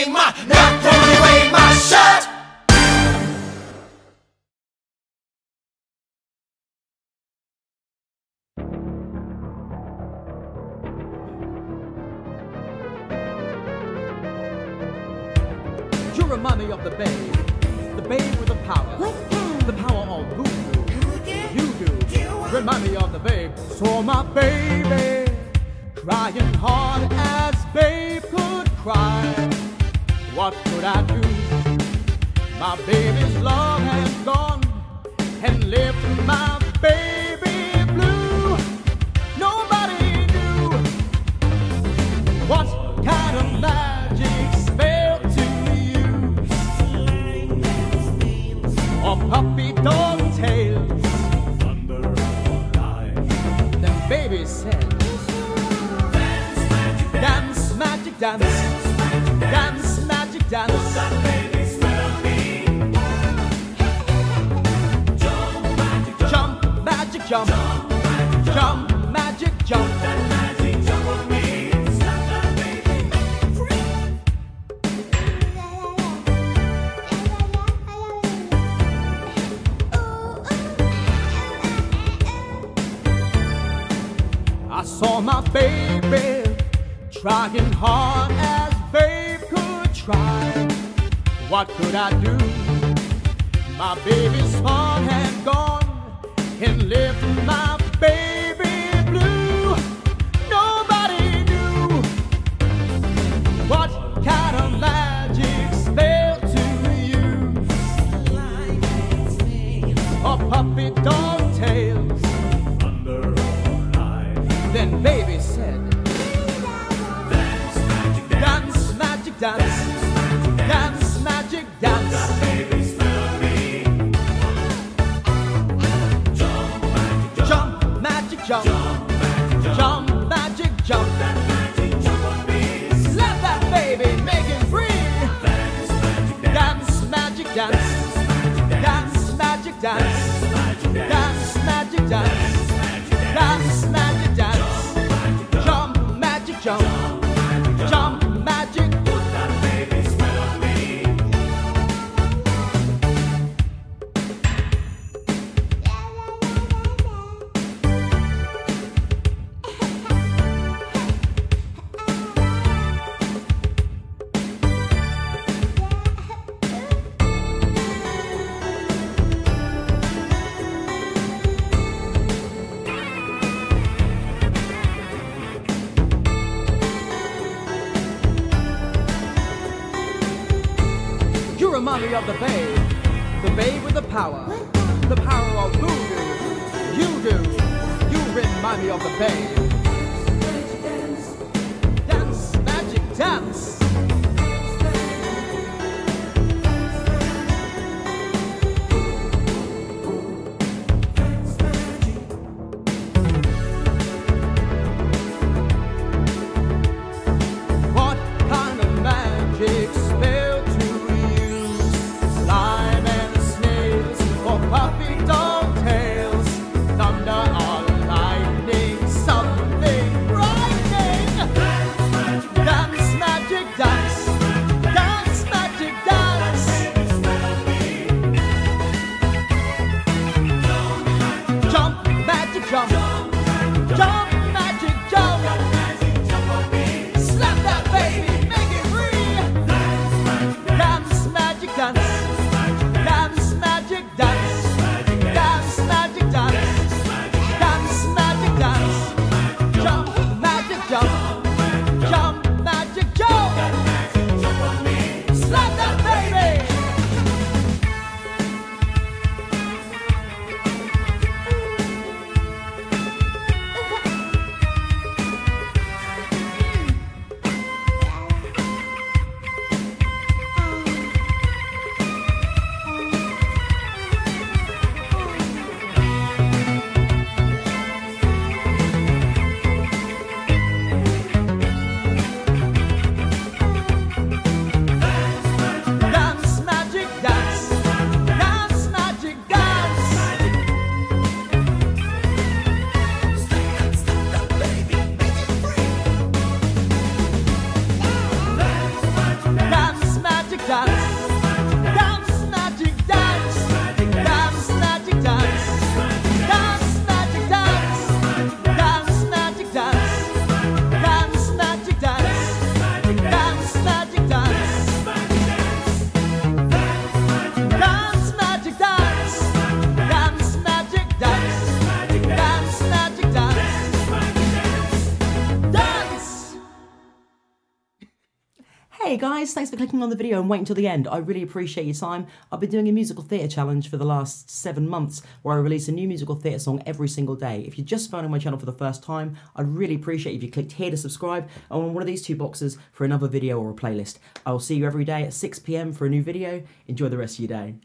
away my, not throwing away my shirt. You remind me of the babe, the babe with the power, the power of voodoo. You do remind me of the babe, so my baby, crying hard as babe could cry. What could I do? My baby's long has gone, and left my baby blue. Nobody knew what kind of magic spell to use? Or puppy dog tails? Then baby said, Dance, magic dance, dance, magic dance. Jump, magic jump, magic jump, magic jump. I saw my baby trying hard try. What could I do? My baby's far had gone and left my baby blue. Nobody knew what kind of magic spell to use. A puppy dog tails. Dance, dance, magic dance. Me of the babe, the babe with the power, the power of voodoo. You do. You remind me of the babe. Dance, magic dance. What kind of magic Hey guys, thanks for clicking on the video and waiting till the end. I really appreciate your time. I've been doing a musical theatre challenge for the last seven months where I release a new musical theatre song every single day. If you're just finding my channel for the first time, I'd really appreciate if you clicked here to subscribe and on one of these two boxes for another video or a playlist. I will see you every day at 6pm for a new video. Enjoy the rest of your day.